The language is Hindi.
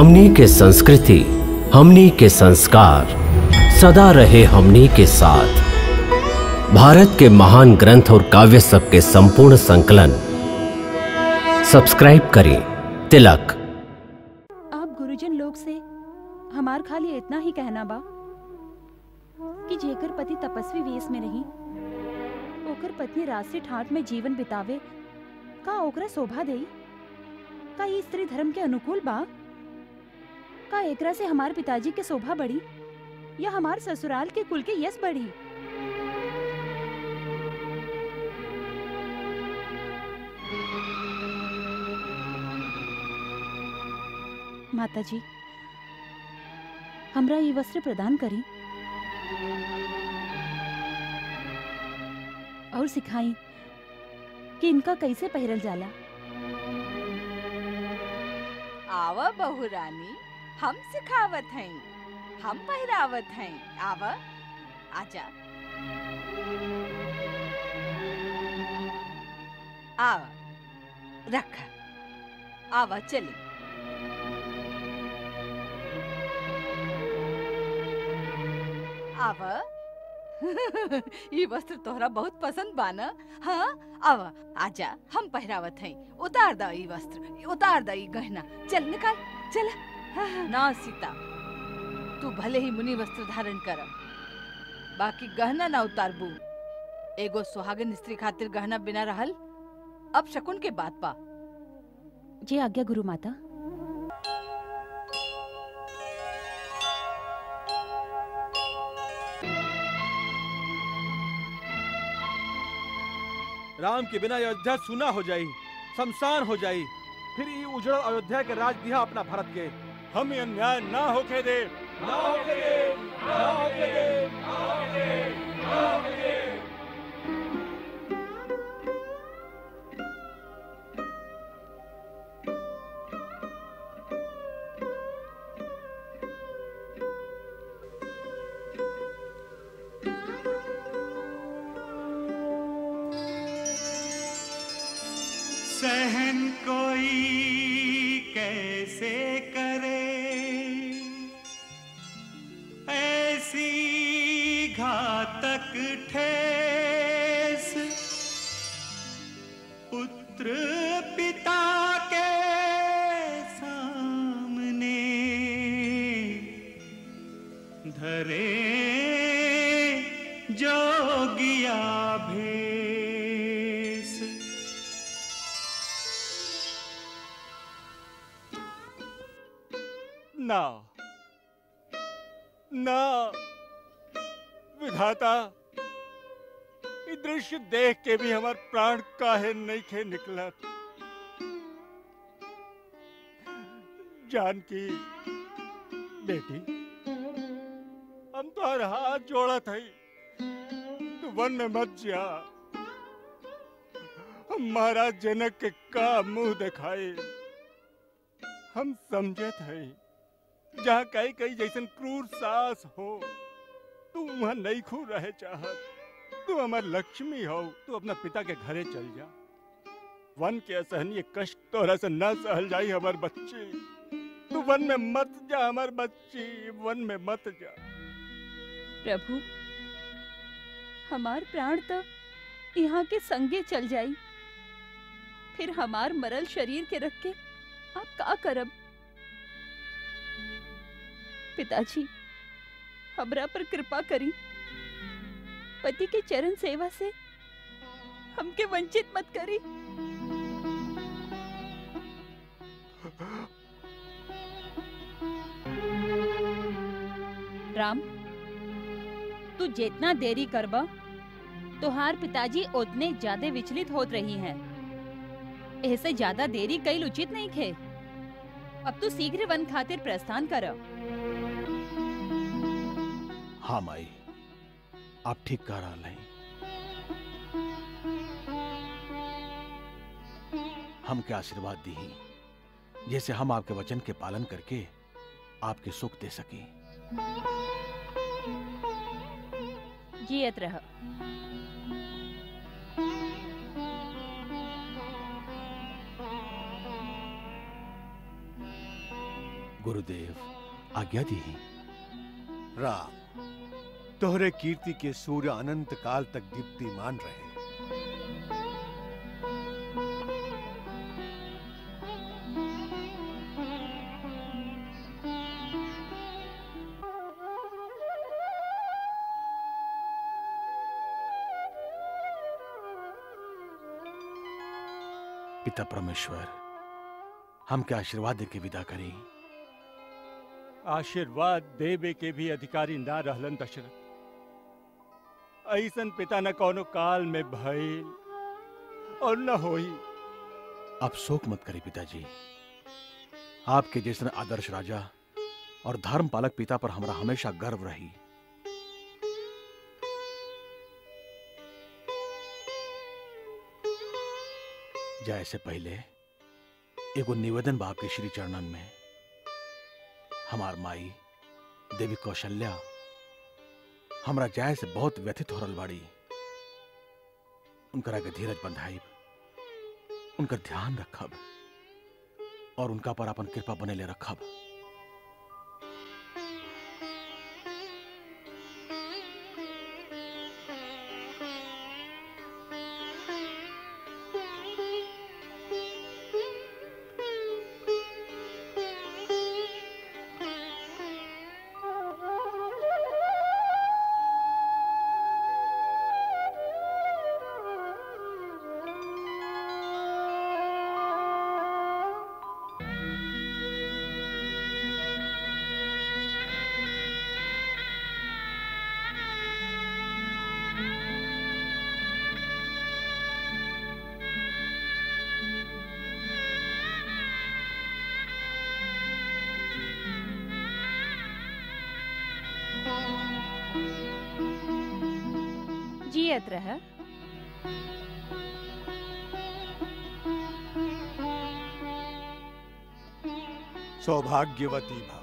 हमनी के संस्कृति, हमनी के संस्कार, सदा रहे हमनी के साथ। भारत के महान ग्रंथ और काव्य सब के संपूर्ण संकलन। सब्सक्राइब करें तिलक। आप गुरुजन लोग से हमार खाली इतना ही कहना बा कि जेकर पति तपस्वी वेश में रही, ओकर पत्नी राशि ठाट में जीवन बितावे, का ओकरा शोभा देई? का ई स्त्री धर्म के अनुकूल बा? का एकरा से हमारे पिताजी के शोभा बढ़ी, या हमारे ससुराल के कुल के यश बढ़ी। माताजी, हमरा ये वस्त्र प्रदान करी। और सिखाई कि इनका कैसे पहरल जाला। आव बहू रानी। हम सिखावत हैं, हम पहरावत हैं। आव, आजा। आव, रख। आवा, चली। आव, ये वस्त्र तोहरा बहुत पसंद बा न हाँ आव, आजा, हम पहरावत हैं। उतार दा ई वस्त्र उतार दा ई गहना। चल, निकाल, चल। ना सीता तू भले ही मुनि वस्त्र धारण कर बाकी गहना ना उतारबू एगो सुहागन स्त्री खातिर गहना बिना रहल अब शकुन के बात पा। जी आज्ञा गुरु माता। राम के बिना अयोध्या सुना हो जाई शमशान हो जाई फिर ई उजड़ अयोध्या के राज दिया अपना भारत के। हम अन्याय ना होके दे। ना होके दे ना होके दे ना होके दे ना होके दे। सहन कोई ना। ना। विधाता दृश्य देख के भी हमार प्राण काहे नहीं खे निकलत जानकी, बेटी, हम तो हर हाथ जोड़त हई तू वन में मत जा। हम महाराज जनक के का मुँह दिखाए। हम समझत हई जहाँ कहीं कहीं जैसन क्रूर सास हो, तू वहाँ नहीं खू रहे चाहत। तू हमार लक्ष्मी हो, तू अपना पिता के घरे चल जा। वन के असहनीय कष्ट तोहरा से न सहल जाई हमार बच्ची। तू वन में मत जा हमार बच्ची, वन में मत जा। प्रभु, हमार प्राण तो यहाँ के संगे चल जाई। फिर हमार मरल शरीर के रख के आप का करब? पिताजी, हमरा पर कृपा करी। पति के चरण सेवा से हमके वंचित मत करी। राम, तू जितना देरी करबा, तुहार पिताजी उतने ज़्यादा विचलित होत रही हैं। ऐसे ज़्यादा देरी कई उचित नहीं खे। अब तू शीघ्र वन खातिर प्रस्थान कर। हाँ माई आप ठीक कह रहा नहीं। हमके आशीर्वाद दी जैसे हम आपके वचन के पालन करके आपके सुख दे सके। जियत रह। गुरुदेव आज्ञा दी राम। तोहरे कीर्ति के सूर्य अनंत काल तक दीप्तिमान रहे। पिता परमेश्वर हम क्या आशीर्वाद दे के विदा करी? आशीर्वाद देवे के भी अधिकारी ना रहलन दशरथ ऐसन पिता न कोनो काल में भइल और न होई। आप शोक मत करिए पिताजी। आपके जैसन आदर्श राजा और धर्म पालक पिता पर हमारा हमेशा गर्व रही। जाए से पहले एगो निवेदन बा आपके श्री चरणन में। हमार माई देवी कौशल्या हमरा जाए से बहुत व्यथित हो रहा बाड़ी। उनकरा के धीरज बंधाइब, उनकर ध्यान रखब, और उनका पर अपन कृपा बने ले रखब। रह सौभाग्यवती भव